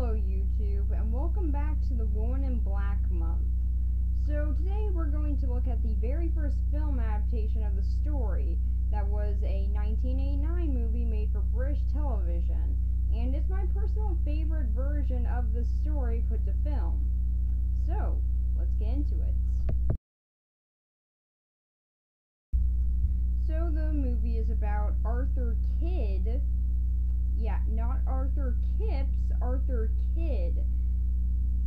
Hello YouTube and welcome back to the Woman in Black month. So today we're going to look at the very first film adaptation of the story that was a 1989 movie made for British television and it's my personal favorite version of the story put to film. So, let's get into it. So the movie is about Arthur Kidd yeah, not Arthur Kipps, Arthur Kidd.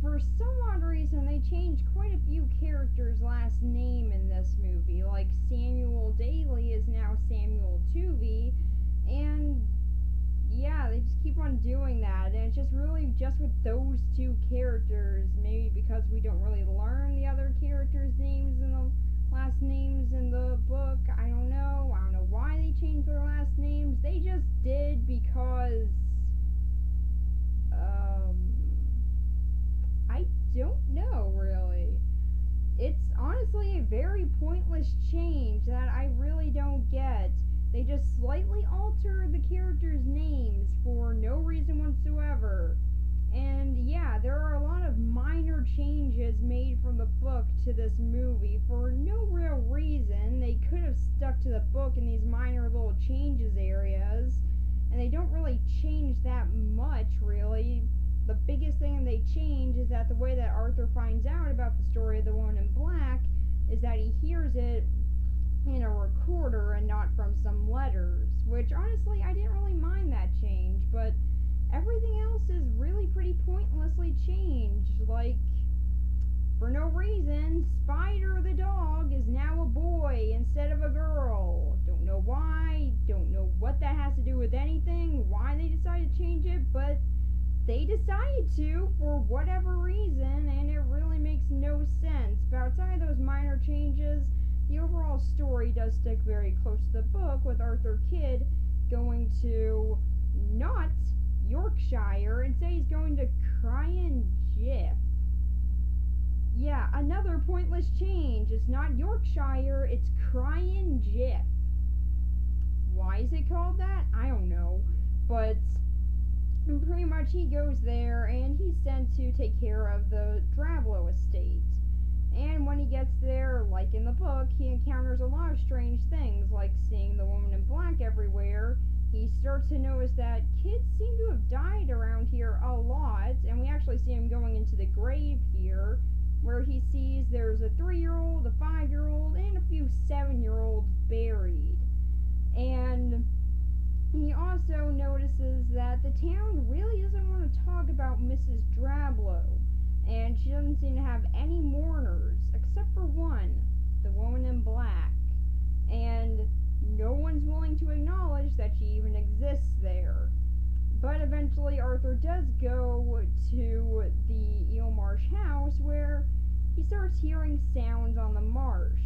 For some odd reason, they changed quite a few characters' last name in this movie. Like Samuel Daily is now Samuel Toovey, and yeah, they just keep on doing that. And it's just really just with those two characters. Maybe because we don't really learn the other characters' names in the last names in the book. I don't know. I don't know why they changed their last names. They just did because um I don't know really. It's honestly a very pointless change that I really don't get. They just slightly altered the characters' names for no reason whatsoever. And yeah, there are a lot of minor changes made from the book to this movie for no real reason. They could have stuck to the book in these minor little changes areas, and they don't really change that much, really. The biggest thing they change is that the way that Arthur finds out about the story of the woman in black is that he hears it in a recorder and not from some letters, which honestly I didn't really mind that change, but everything else is really pretty pointlessly changed. Like, for no reason, Spider the dog is now a boy instead of a girl. Don't know why, don't know what that has to do with anything, why they decided to change it, but they decided to for whatever reason, and it really makes no sense. But outside of those minor changes, the overall story does stick very close to the book, with Arthur Kidd going to not Yorkshire and say he's going to Cryan Jiff. Yeah, another pointless change. It's not Yorkshire, it's Cryan Jiff. Why is it called that? I don't know. But pretty much he goes there and he's sent to take care of the Drablow estate. And when he gets there, like in the book, he encounters a lot of strange things, like seeing the woman in black everywhere he starts to notice that kids seem to have died around here a lot, and we actually see him going into the grave here, where he sees there's a three year old, a five year old, and a few seven year olds buried. And he also notices that the town really doesn't want to talk about Mrs. Drablow, and she doesn't seem to have any mourners, except for one, the woman in black. And no one's willing to acknowledge that she even exists there. But eventually, Arthur does go to the Eel Marsh house where he starts hearing sounds on the marsh.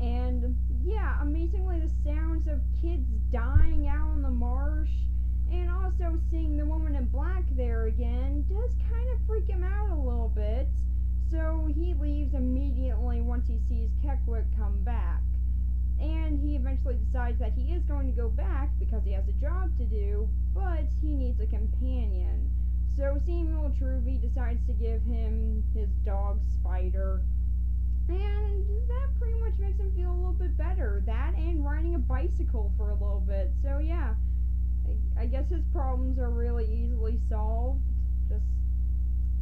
And yeah, amazingly, the sounds of kids dying out on the marsh and also seeing the woman in black there again does kind of freak him out a little bit. So he leaves immediately once he sees Keckwick come back and he eventually decides that he is going to go back because he has a job to do, but he needs a companion. So Samuel Toovey decides to give him his dog Spider, and that pretty much makes him feel a little bit better. That and riding a bicycle for a little bit. So yeah, I, I guess his problems are really easily solved. Just,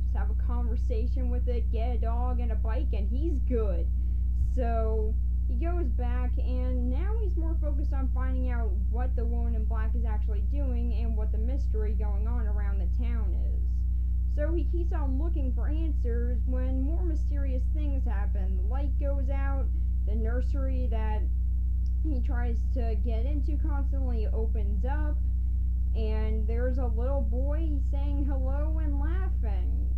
just have a conversation with it, get a dog and a bike, and he's good. So he goes back, and now he's more focused on finding out what the woman in black is actually doing and what the mystery going on around the town is. So he keeps on looking for answers when more mysterious things happen. The light goes out, the nursery that he tries to get into constantly opens up, and there's a little boy saying hello and laughing.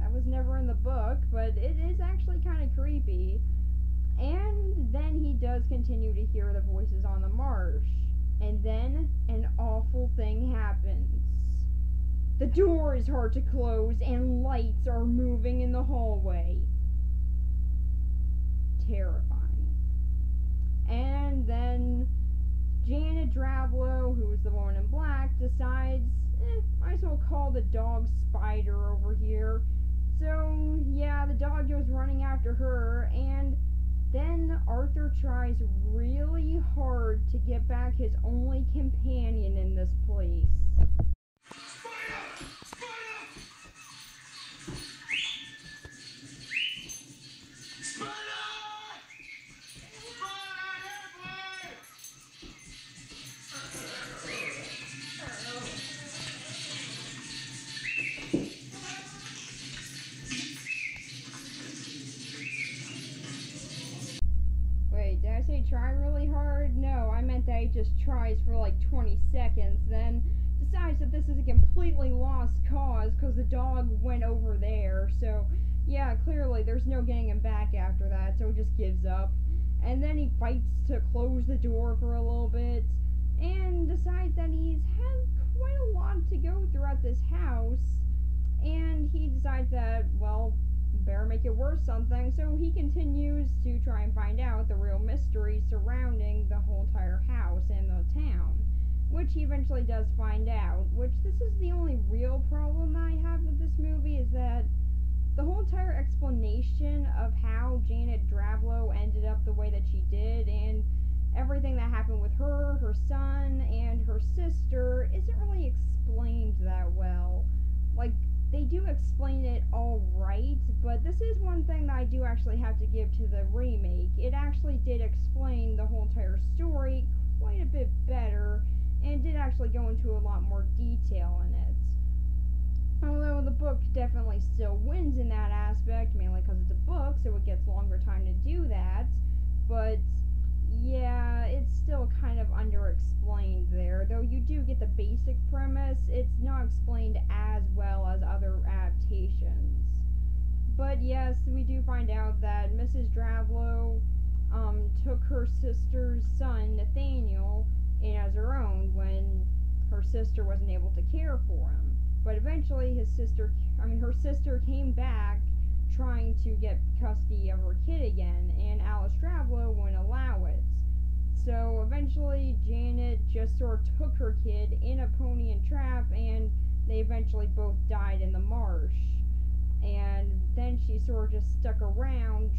That was never in the book, but it is actually kind of creepy. And then he does continue to hear the voices on the marsh. And then an awful thing happens. The door is hard to close and lights are moving in the hallway. Terrifying. And then Janet Janet Drablow, who's the woman in black, decides, eh, might as well call the dog Spider over here. So, yeah, the dog goes running after her, and then Arthur tries really hard to get back his only companion in this place. For like 20 seconds, then decides that this is a completely lost cause because the dog went over there. So, yeah, clearly there's no getting him back after that, so he just gives up. And then he fights to close the door for a little bit and decides that he's had quite a lot to go throughout this house. And he decides that, well, better make it worth something. So he continues to try and find out the real mystery surrounding the whole entire house and the town, which he eventually does find out. Which this is the only real problem I have with this movie is that the whole entire explanation of how Janet Drablow ended up the way that she did and everything that happened with her, her son, and her sister isn't really explained that well. Like they do explain it all right, but this is one thing that I do actually have to give to the remake. It actually did explain the whole entire story quite a bit better and did actually go into a lot more detail in it. Although the book definitely still wins in that aspect, mainly because it's a book, so it gets longer time to do that. But yeah, it's still kind of underexplained there. Though you do get the basic premise, it's not explained as well as other adaptations. But yes, we do find out that Mrs. Drablow um, took her sister's son, Nathaniel, in as her own when her sister wasn't able to care for him. But eventually, his sister, I mean, her sister came back trying to get custody of her kid again, and Alice Drablow wouldn't allow it. So eventually, Janet just sort of took her kid in a pony and trap, and they eventually both died in the marsh. And then she sort of just stuck around,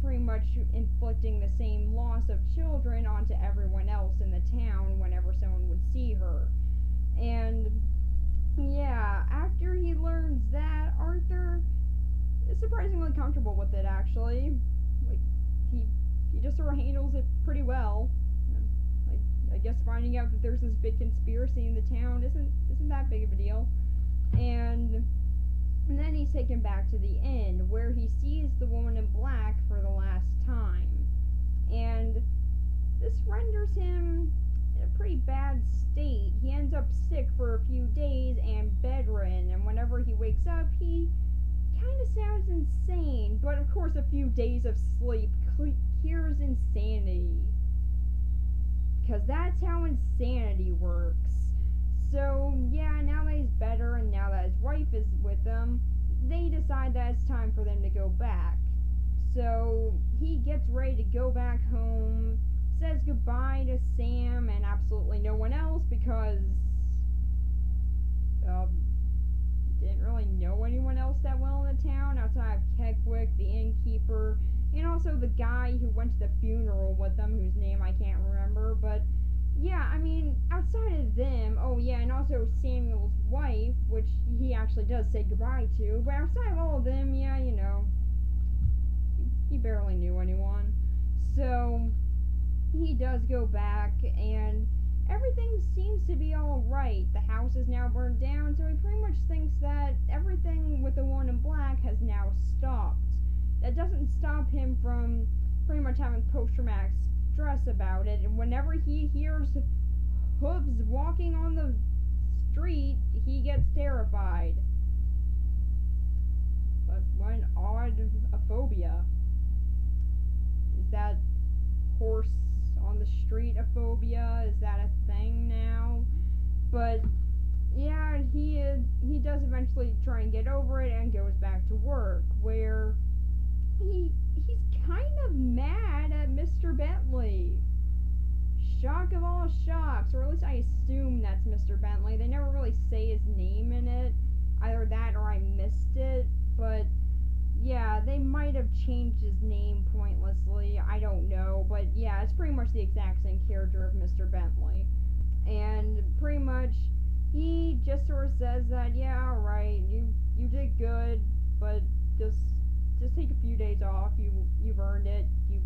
pretty much inflicting the same loss of children onto everyone else in the town whenever someone would see her. And yeah, after he learns that, Arthur is surprisingly comfortable with it actually. Like he he just sort of handles it pretty well. Like I guess finding out that there's this big conspiracy in the town isn't isn't that big of a deal. And and then he's taken back to the inn where he sees the woman in black for the last time. And this renders him in a pretty bad state. He ends up sick for a few days and bedridden, and whenever he wakes up, he kind of sounds insane. But of course, a few days of sleep cures insanity. Because that's how insanity works. So, yeah, now that he's better and now that his wife is with him, they decide that it's time for them to go back. So, he gets ready to go back home, says goodbye to Sam and absolutely no one else because, um, didn't really know anyone else that well in the town outside of Keckwick, the innkeeper, and also the guy who went to the funeral with them, whose name I can't remember. But yeah, I mean, outside of them, oh yeah, and also Samuel's wife, which he actually does say goodbye to. But outside of all of them, yeah, you know, he barely knew anyone. So he does go back and everything seems to be all right. The house is now burned down, so he pretty much thinks that everything with the one in black has now stopped. That doesn't stop him from pretty much having post-traumatic stress about it, and whenever he hears hooves walking on the street, he gets terrified. But what an odd a phobia. Is that horse on the street a phobia? Is that a thing now? But yeah, he is, he does eventually try and get over it and goes back to work where he he's kind of mad at Mr. Bentley. shock of all shocks, or at least I assume that's Mr. Bentley. They never have changed his name pointlessly. I don't know, but yeah, it's pretty much the exact same character of Mr. Bentley. And pretty much he just sort of says that, yeah, all right, you you did good, but just just take a few days off. You you've earned it. You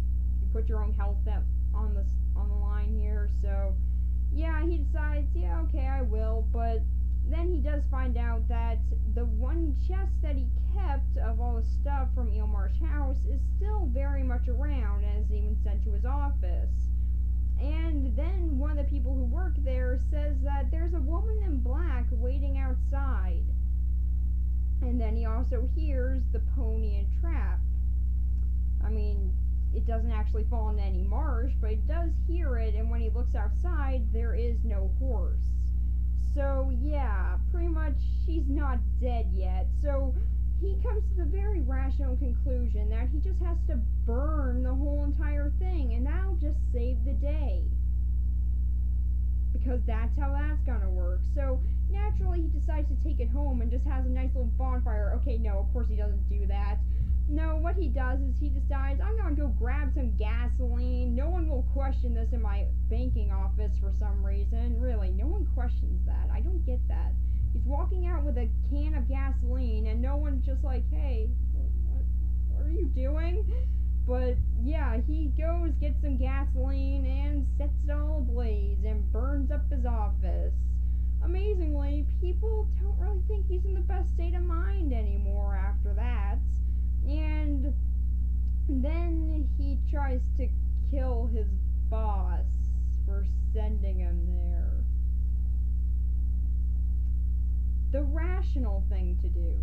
you put your own health at, on the on the line here. So yeah, he decides, yeah, okay, I will. But then he does find out that the one chest that he kept of all the stuff from Eel Marsh house is still very much around and is even sent to his office. And then one of the people who work there says that there's a woman in black waiting outside. And then he also hears the pony and trap. I mean, it doesn't actually fall into any marsh, but he does hear it, and when he looks outside, there is no horse. So, yeah, pretty much she's not dead yet. So, he comes to the very rational conclusion that he just has to burn the whole entire thing, and that'll just save the day. Because that's how that's gonna work. So, naturally, he decides to take it home and just has a nice little bonfire. Okay, no, of course he doesn't do that. No, what he does is he decides, I'm gonna go grab some gasoline. No one will question this in my banking office for some reason. Really, no one questions that. I don't get that. He's walking out with a can of gasoline, and no one's just like, hey, what, what are you doing? But yeah, he goes, gets some gasoline, and sets it all ablaze and burns up his office. Amazingly, people don't really think he's in the best state of mind anymore after that. And then he tries to kill his boss for sending him there. The rational thing to do.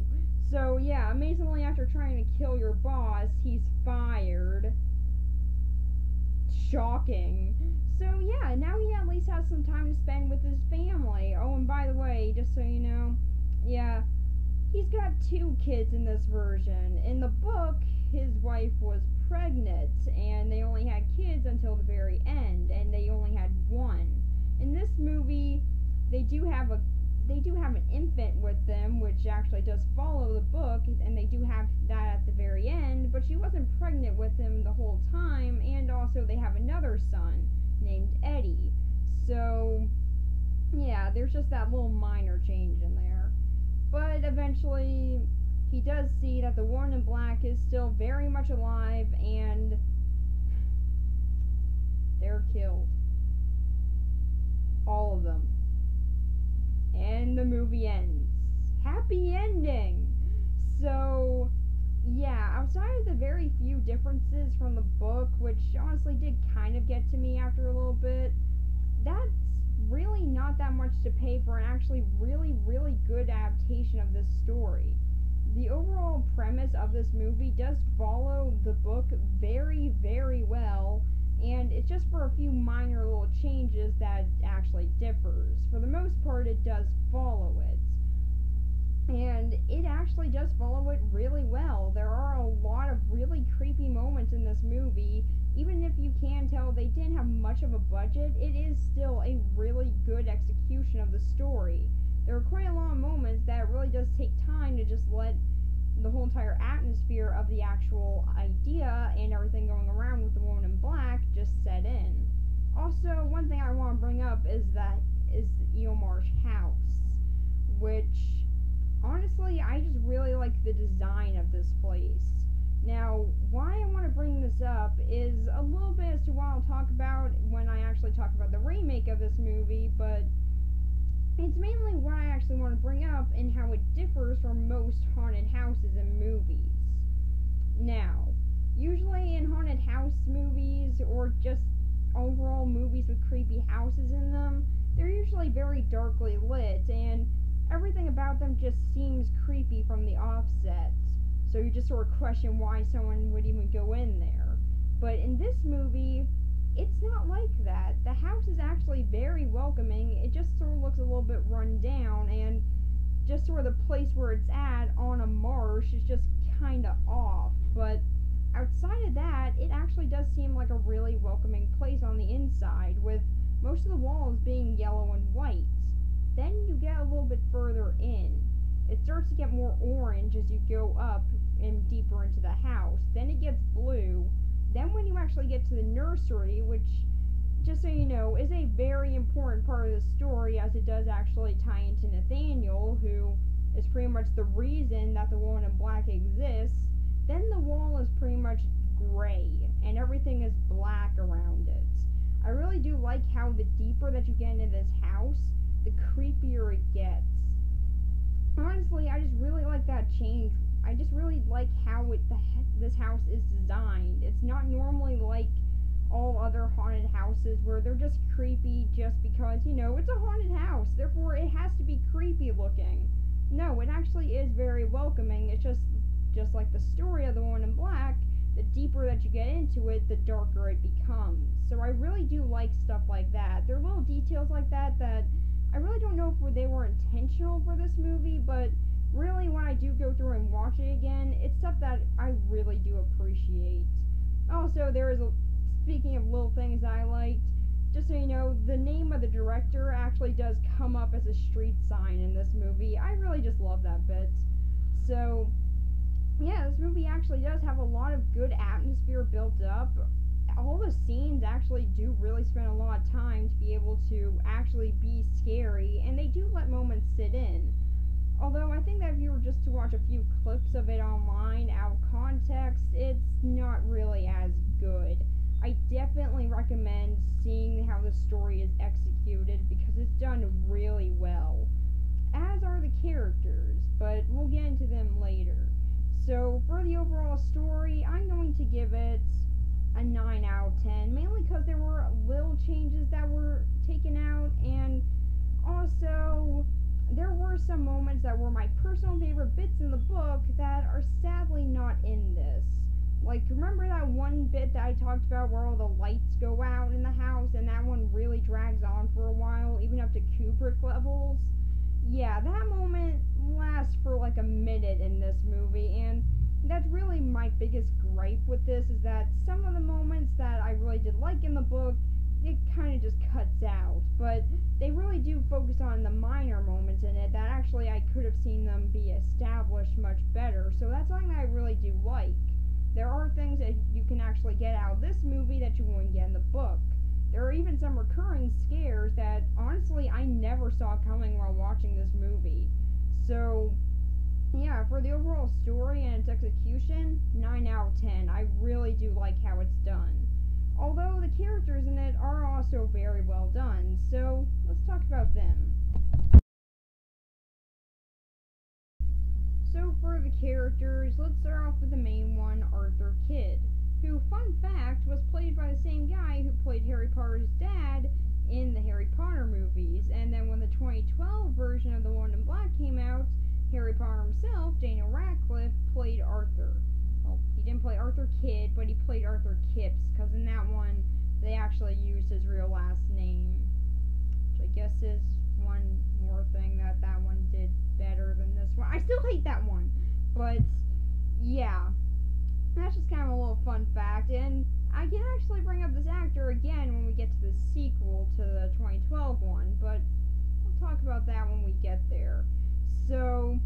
So, yeah, amazingly, after trying to kill your boss, he's fired. Shocking. So, yeah, now he at least has some time to spend with his family. Oh, and by the way, just so you know, yeah, he's got two kids in this version. In the book, his wife was pregnant and they only had kids until the very end and they only had one. In this movie, they do have a they do have an infant with them which actually does follow the book and they do have that at the very end, but she wasn't pregnant with him the whole time and also they have another son named Eddie. So yeah, there's just that little minor change in there. But eventually, he does see that the woman in black is still very much alive and they're killed. All of them. And the movie ends. Happy ending! So, yeah, outside of the very few differences from the book, which honestly did kind of get to me after a little bit, that's really not that much to pay for an actually really, really good adaptation of this story. The overall premise of this movie does follow the book very, very well, and it's just for a few minor little changes that actually differs. For the most part, it does follow it. And it actually does follow it really well. There are a lot of really creepy moments in this movie, even if you can tell they didn't have much of a budget, it is still a really good execution of the story. There are quite a lot of moments that really does take time to just let the whole entire atmosphere of the actual idea and everything going around with the woman in black just set in. Also, one thing I want to bring up is that is Eel Marsh house, which honestly I just really like the design of this place. Now, why I want to bring this up is a little bit as to what I'll talk about when I actually talk about the remake of this movie, but it's mainly what I actually want to bring up and how it differs from most haunted houses and movies. Now, usually in haunted house movies or just overall movies with creepy houses in them, they're usually very darkly lit and everything about them just seems creepy from the offset. So you just sort of question why someone would even go in there. But in this movie, it's not like that. The house is actually very welcoming. It just sort of looks a little bit run down and just sort of the place where it's at on a marsh is just kind of off. But outside of that, it actually does seem like a really welcoming place on the inside with most of the walls being yellow and white. Then you get a little bit further in. It starts to get more orange as you go up and deeper into the house. Then it gets blue. Then when you actually get to the nursery, which just so you know, is a very important part of the story as it does actually tie into Nathaniel, who is pretty much the reason that the woman in black exists, then the wall is pretty much gray and everything is black around it. I really do like how the deeper that you get into this house, the creepier it gets. Honestly, I just really like that change. I just really like how it the, this house is designed. It's not normally like all other haunted houses where they're just creepy just because, you know, it's a haunted house. Therefore, it has to be creepy looking. No, it actually is very welcoming. It's just just like the story of the one in black, the deeper that you get into it, the darker it becomes. So I really do like stuff like that. There are little details like that that I really don't know if they were intentional for this movie, but really when I do go through and watch it again, it's stuff that I really do appreciate. Also, there is a speaking of little things I liked, just so you know, the name of the director actually does come up as a street sign in this movie. I really just love that bit. So, yeah, this movie actually does have a lot of good atmosphere built up. All the scenes actually do really spend a lot of time to be able to actually be scary, and they do let moments sit in. Although I think that if you were just to watch a few clips of it online out of context, it's not really as good. I definitely recommend seeing how the story is executed because it's done really well. As are the characters, but we'll get into them later. So, for the overall story, I'm going to give it a 9 out of 10, mainly because there were little changes that were taken out, and also there were some moments that were my personal favorite bits in the book that are sadly not in this. Like, remember that one bit that I talked about where all the lights go out in the house and that one really drags on for a while, even up to Kubrick levels? Yeah, that moment lasts for like a minute in this movie, and that's really my biggest gripe with this is that some of the moments that I really did like in the book, it kind of just cuts out. But they really do focus on the minor moments in it that actually I could have seen them be established much better. So that's something that I really do like. There are things that you can actually get out of this movie that you wouldn't get in the book. There are even some recurring scares that honestly I never saw coming while watching this movie. So, yeah, for the overall story and its execution, 9 out of 10. I really do like how it's done. Although the characters in it are also very well done, so let's talk about them. So for the characters, let's start off with the main one, Arthur Kidd, who, fun fact, was played by the same guy who played Harry Potter's dad in the Harry Potter movies. And then when the 2012 version of The One in Black came out, Harry Potter himself, Daniel Radcliffe, played Arthur. He didn't play Arthur Kidd, but he played Arthur Kipps, because in that one, they actually used his real last name, which I guess is one more thing that that one did better than this one. I still hate that one, but yeah, that's just kind of a little fun fact. And I can actually bring up this actor again when we get to the sequel to the 2012 one, but we'll talk about that when we get there. So,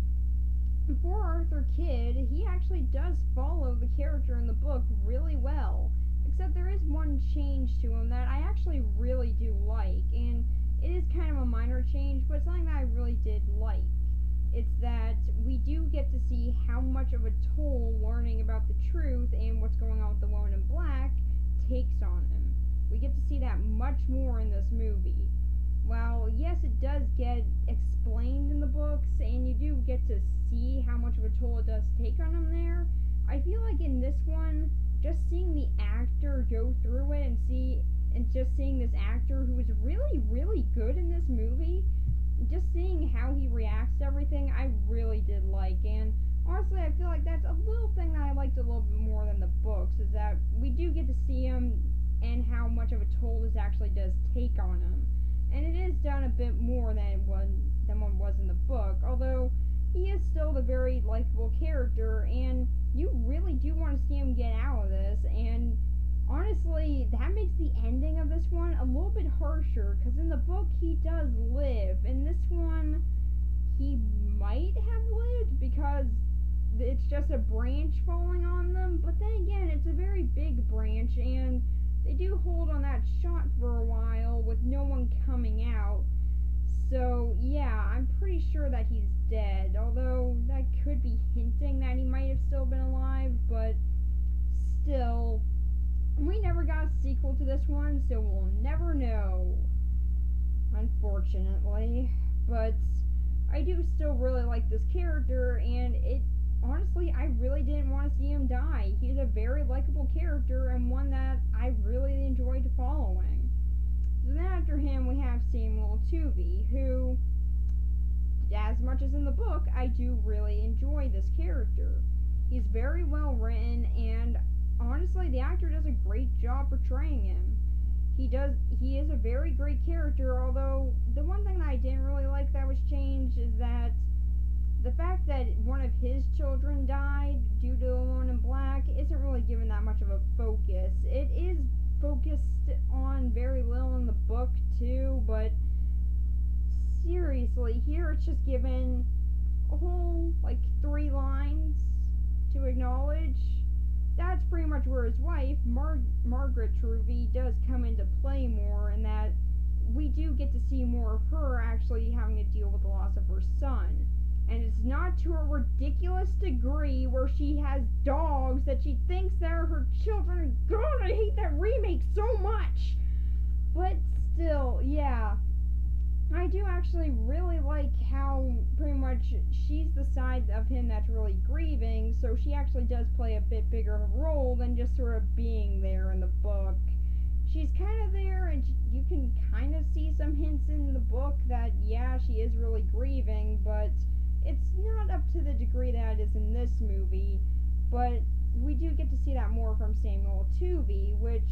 for Arthur Kidd, he actually does follow the character in the book really well. Except there is one change to him that I actually really do like, and it is kind of a minor change, but something that I really did like. It's that we do get to see how much of a toll learning about the truth and what's going on with the woman in black takes on him. We get to see that much more in this movie. While, yes, it does get explained in the books, and you do get to see how much of a toll it does take on him there, I feel like in this one, just seeing the actor go through it and see and just seeing this actor who is really, really good in this movie, just seeing how he reacts to everything, I really did like. And honestly, I feel like that's a little thing that I liked a little bit more than the books, is that we do get to see him and how much of a toll this actually does take on him. And it is done a bit more than one than what was in the book, although he is still the very likable character, and you really do want to see him get out of this, and honestly, that makes the ending of this one a little bit harsher because in the book he does live. In this one, he might have lived because it's just a branch falling on them. But then again, it's a very big branch and they do hold on that shot for a while with no one coming out. So, yeah, I'm pretty sure that he's dead. Although, that could be hinting that he might have still been alive, but still, we never got a sequel to this one, so we'll never know. Unfortunately. But I do still really like this character, and it honestly, I really didn't want to see him die. He's a very likable character and one that I really enjoyed following. Then after him, we have Samuel Toovey, who, as much as in the book, I do really enjoy this character. He's very well written, and honestly, the actor does a great job portraying him. He does. He is a very great character. Although the one thing that I didn't really like that was changed is that the fact that one of his children died due to Alone in Black isn't really given that much of a focus. It is focused on very little in the book too, but seriously, here it's just given a whole like three lines to acknowledge. That's pretty much where his wife, Mar- Margaret Toovey, does come into play more, and that we do get to see more of her actually having to deal with the loss of her son and it's not to a ridiculous degree where she has dogs that she thinks they're her children. God, I hate that remake so much. But still, yeah. I do actually really like how pretty much she's the side of him that's really grieving, so she actually does play a bit bigger role than just sort of being there in the book. She's kind of there, and you can kind of see some hints in the book that, yeah, she is really grieving, but it's not up to the degree that it is in this movie, but we do get to see that more from Samuel Toovey, which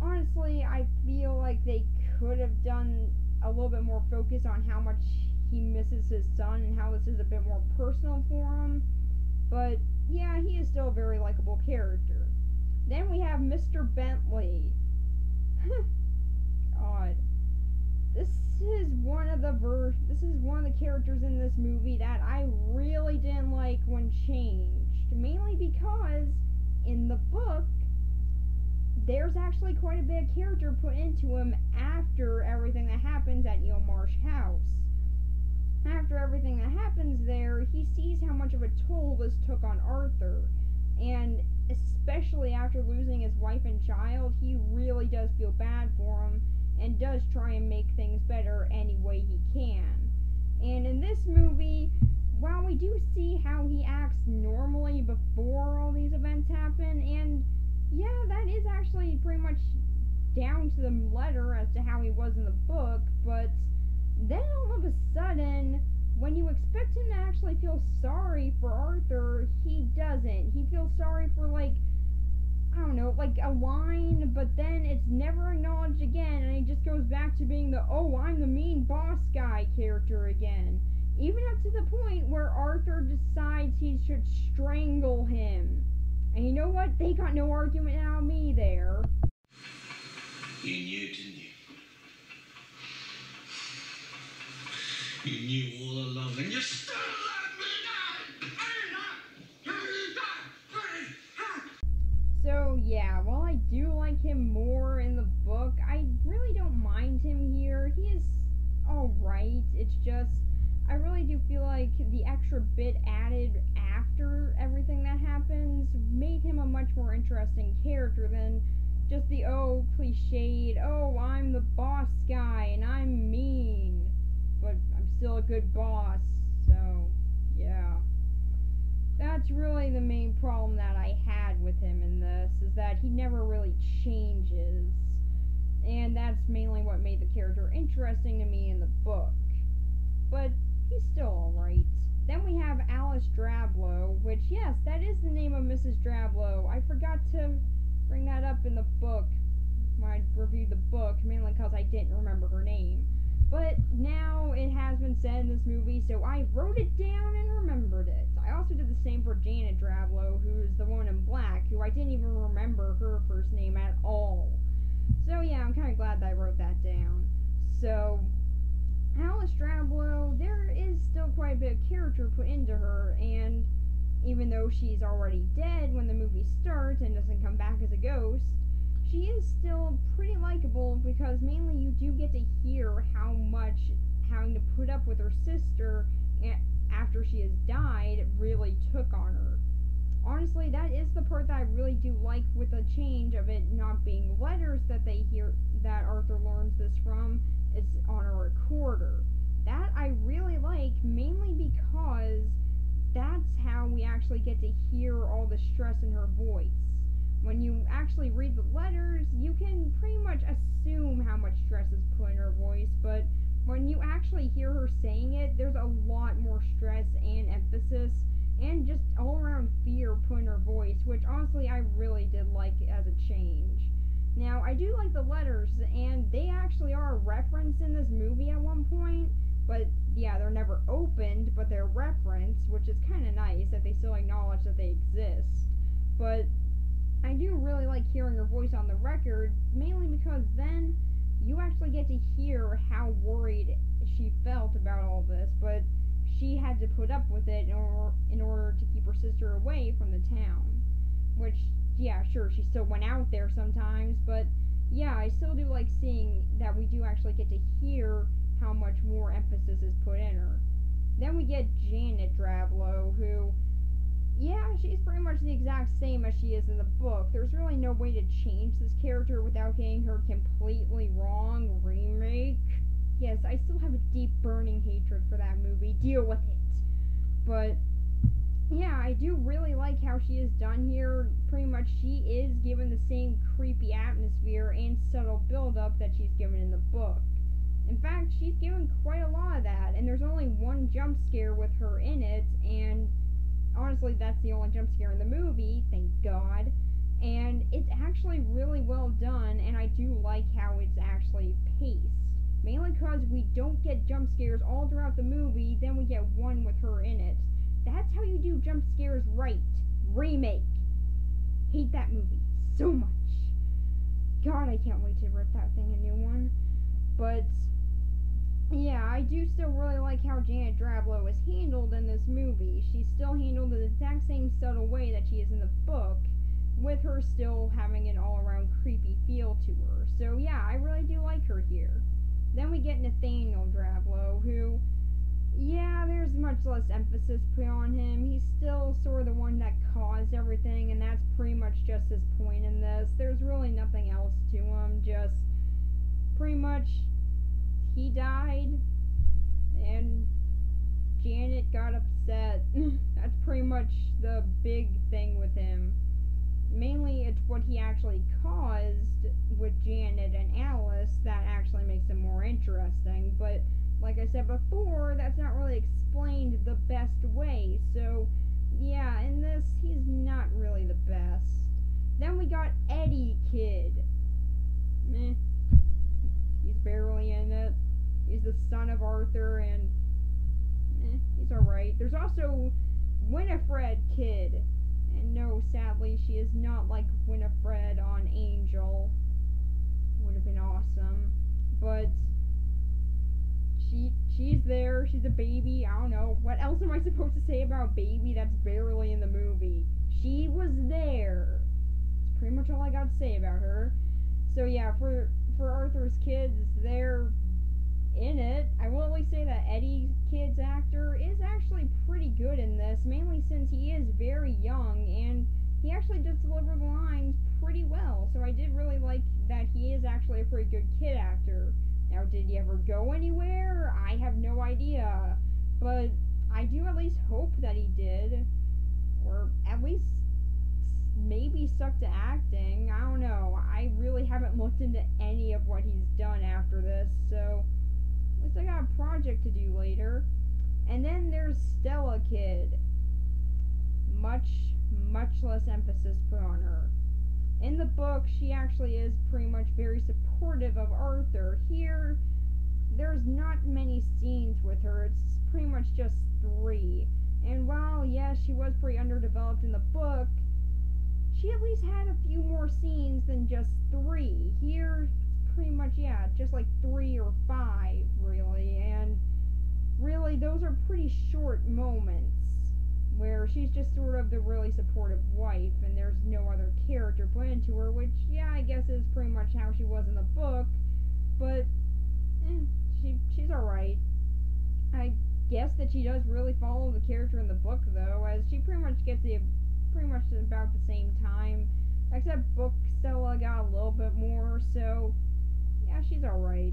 honestly I feel like they could have done a little bit more focus on how much he misses his son and how this is a bit more personal for him. But yeah, he is still a very likable character. Then we have Mr. Bentley. God. This is one of the ver- this is one of the characters in this movie that I really didn't like when changed, mainly because in the book there's actually quite a bit of character put into him after everything that happens at Eel Marsh House. After everything that happens there, he sees how much of a toll this took on Arthur. And especially after losing his wife and child, he really does feel bad for him and does try and make things better any way he can. And in this movie, while we do see how he acts normally before all these events happen, and yeah, that is actually pretty much down to the letter as to how he was in the book, but then all of a sudden, when you expect him to actually feel sorry for Arthur, he doesn't. He feels sorry for, like, I don't know, like a line, but then it's never acknowledged again, and he just goes back to being the, oh, I'm the mean boss guy character again. Even up to the point where Arthur decides he should strangle him. And you know what? They got no argument out of me there. You knew, didn't you? You knew all along, and you still let me down! So yeah, while I do like him more in the book, I really don't mind him here. He is alright. It's just I really do feel like the extra bit added after everything that happens made him a much more interesting character than just the oh cliched, oh I'm the boss guy and I'm mean, but I'm still a good boss. So, yeah that's really the main problem that I had with him in this is that he never really changes. And that's mainly what made the character interesting to me in the book. But he's still alright. Then we have Alice Drablow, which, yes, that is the name of Mrs. Drablow. I forgot to bring that up in the book when I reviewed the book, mainly because I didn't remember her name. But now it has been said in this movie, so I wrote it down and remembered it. I also did the same for Janet Drablow, who's the one in black, who I didn't even remember her first name at all. So yeah, I'm kind of glad that I wrote that down. So, Alice Drablow, there is still quite a bit of character put into her, and even though she's already dead when the movie starts and doesn't come back as a ghost, she is still pretty likable because mainly you do get to hear how much having to put up with her sister after she has died really took on her. Honestly, that is the part that I really do like with the change of it not being letters that they hear that Arthur learns this from is on a recorder. That I really like mainly because that's how we actually get to hear all the stress in her voice when you actually read the letters, you can pretty much assume how much stress is put in her voice, but when you actually hear her saying it, there's a lot more stress and emphasis and just all around fear put in her voice, which honestly I really did like as a change. Now, I do like the letters, and they actually are referenced in this movie at one point, but yeah, they're never opened, but they're referenced, which is kind of nice that they still acknowledge that they exist. But I do really like hearing her voice on the record, mainly because then you actually get to hear how worried she felt about all this, but she had to put up with it in order, in order to keep her sister away from the town. Which, yeah, sure, she still went out there sometimes, but yeah, I still do like seeing that we do actually get to hear how much more emphasis is put in her. Then we get Janet Drablow, who yeah, she's pretty much the exact same as she is in the book. There's really no way to change this character without getting her completely wrong remake. Yes, I still have a deep burning hatred for that movie. Deal with it. But yeah, I do really like how she is done here. Pretty much she is given the same creepy atmosphere and subtle build up that she's given in the book. In fact, she's given quite a lot of that, and there's only one jump scare with her in it, and honestly, that's the only jump scare in the movie, thank God. And it's actually really well done, and I do like how it's actually paced. Mainly because we don't get jump scares all throughout the movie, then we get one with her in it. That's how you do jump scares right. Remake. Hate that movie so much. God, I can't wait to rip that thing a new one. But yeah, I do still really like how Janet Drablow is handled in this movie. She's still handled in the exact same subtle way that she is in the book, with her still having an all around creepy feel to her. So yeah, I really do like her here. Then we get Nathaniel Drablow, who, yeah, there's much less emphasis put on him. He's still sort of the one that caused everything, and that's pretty much just his point in this. There's really nothing else to him, just pretty much he died and Janet got upset. That's pretty much the big thing with him. Mainly, it's what he actually caused with Janet and Alice that actually makes him more interesting. But, like I said before, that's not really explained the best way. So, yeah, in this, he's not really the best. Then we got Eddie Kidd. Meh. He's barely in it. He's the son of Arthur, and eh, he's alright. There's also Winifred Kidd. And no, sadly, she is not like Winifred on Angel. Would have been awesome. But she she's there, she's a baby, I don't know. What else am I supposed to say about a baby that's barely in the movie? She was there. That's pretty much all I got to say about her. So yeah, for for Arthur's kids, they're in it. I will only say that Eddie's Kidd's actor is actually pretty good in this, mainly since he is very young and he actually does deliver the lines pretty well. So I did really like that he is actually a pretty good kid actor. Now, did he ever go anywhere? I have no idea. But I do at least hope that he did. Or at least maybe stuck to acting. I don't know. I really haven't looked into any of what he's done after this, so at least I got a project to do later. And then there's Stella Kidd. Much, much less emphasis put on her. In the book, she actually is pretty much very supportive of Arthur. Here, there's not many scenes with her. It's pretty much just three. And while, yes, she was pretty underdeveloped in the book, she at least had a few more scenes than just three. Here, pretty much, yeah, just like three or five, really. And really, those are pretty short moments where she's just sort of the really supportive wife and there's no other character into her, which, yeah, I guess is pretty much how she was in the book. But, eh, she, she's alright. I guess that she does really follow the character in the book, though, as she pretty much gets the pretty much about the same time, except book Stella got a little bit more. So, yeah, she's all right.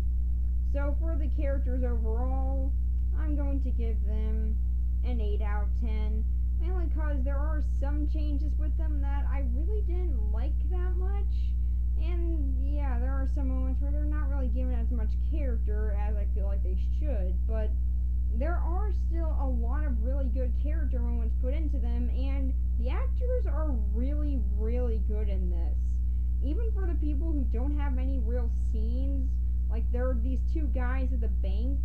So for the characters overall, I'm going to give them an 8 out of 10. Mainly because there are some changes with them that I really didn't like that much. And yeah, there are some moments where they're not really given as much character as I feel like they should. But there are still a lot of really good character moments put into them, and the actors are really, really good in this. Even for the people who don't have any real scenes, like there are these two guys at the bank,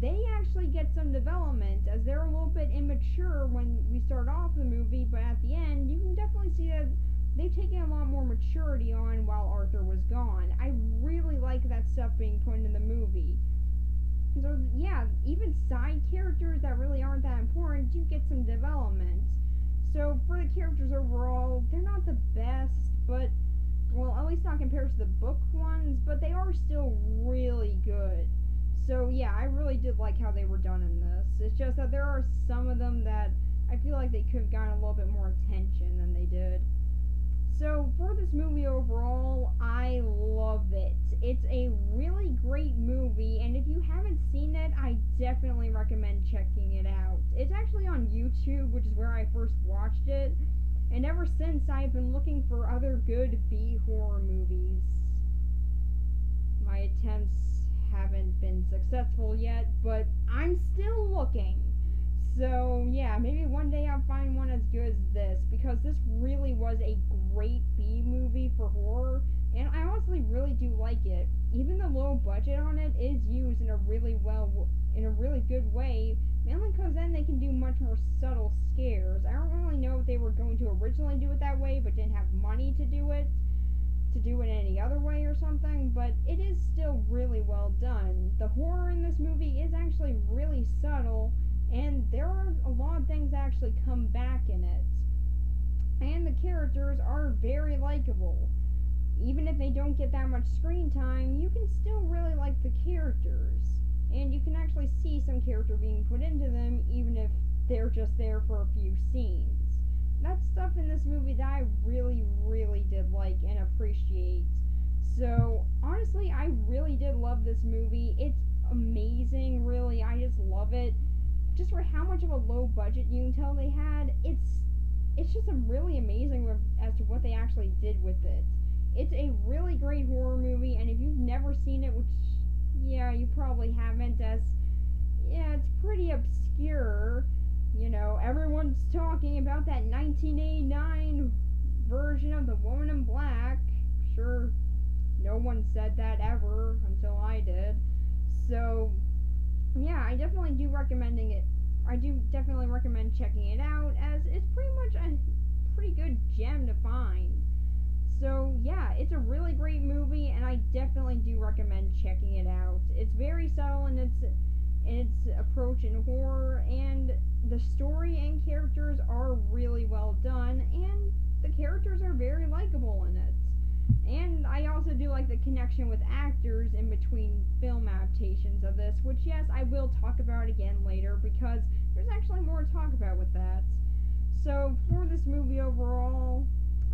they actually get some development as they're a little bit immature when we start off the movie, but at the end, you can definitely see that they've taken a lot more maturity on while Arthur was gone. I really like that stuff being put in the movie. So yeah, even side characters that really aren't that important do get some development. So for the characters overall, they're not the best, but well, at least not compared to the book ones, but they are still really good. So yeah, I really did like how they were done in this. It's just that there are some of them that I feel like they could have gotten a little bit more attention than they did. So for this movie overall, I love it. It's a really great movie, and if you haven't seen it, I definitely recommend checking it out. It's actually on YouTube, which is where I first watched it, and ever since I've been looking for other good B horror movies. My attempts haven't been successful yet, but I'm still looking. So, yeah, maybe one day I'll find one as good as this because this really was a great B movie for horror, and I honestly really do like it. Even the low budget on it is used in a really well, in a really good way, mainly because then they can do much more subtle scares. I don't really know if they were going to originally do it that way, but didn't have money to do it, to do it any other way or something, but it is still really well done. The horror in this movie is actually really subtle and there are a lot of things that actually come back in it. And the characters are very likable. Even if they don't get that much screen time, you can still really like the characters. And you can actually see some character being put into them, even if they're just there for a few scenes. That's stuff in this movie that I really, really did like and appreciate. So, honestly, I really did love this movie. It's amazing, really. I just love it just for how much of a low budget you can tell they had, it's it's just a really amazing as to what they actually did with it. It's a really great horror movie, and if you've never seen it, which yeah, you probably haven't, as yeah, it's pretty obscure. You know, everyone's talking about that 1989 version of The Woman in Black. Sure, no one said that ever until I did. So, yeah, I definitely do recommending it. I do definitely recommend checking it out as it's pretty much a pretty good gem to find. So yeah, it's a really great movie, and I definitely do recommend checking it out. It's very subtle and its in its approach in horror, and the story and characters are really well done, and the characters are very likable in it. And I also do like the connection with actors in between film adaptations of this, which, yes, I will talk about again later because there's actually more to talk about with that. So, for this movie overall,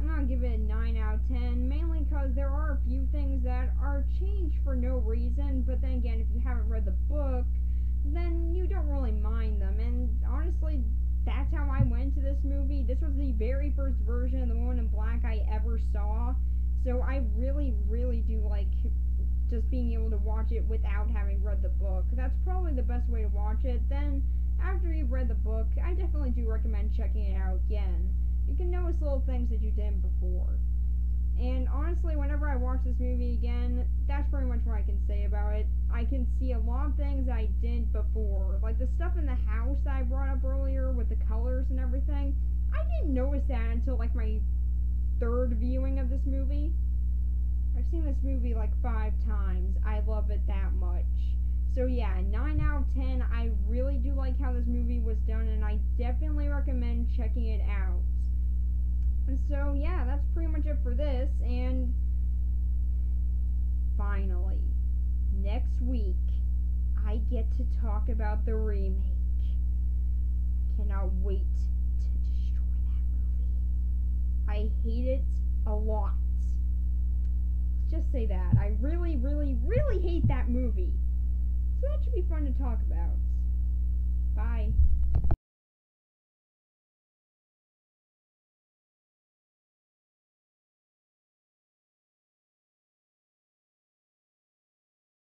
I'm to give it a 9 out of 10, mainly because there are a few things that are changed for no reason, but then again, if you haven't read the book, then you don't really mind them. And honestly, that's how I went to this movie. This was the very first version of The Woman in Black I ever saw. So I really, really do like just being able to watch it without having read the book. That's probably the best way to watch it. Then, after you've read the book, I definitely do recommend checking it out again. You can notice little things that you didn't before. And honestly, whenever I watch this movie again, that's pretty much what I can say about it. I can see a lot of things I didn't before. Like the stuff in the house I brought up earlier with the colors and everything. I didn't notice that until like my third viewing of this movie. I've seen this movie like five times. I love it that much. So yeah, 9 out of 10. I really do like how this movie was done and I definitely recommend checking it out. And so yeah, that's pretty much it for this and finally, next week I get to talk about the remake. Cannot wait I hate it a lot. Just say that. I really, really, really hate that movie. So that should be fun to talk about. Bye.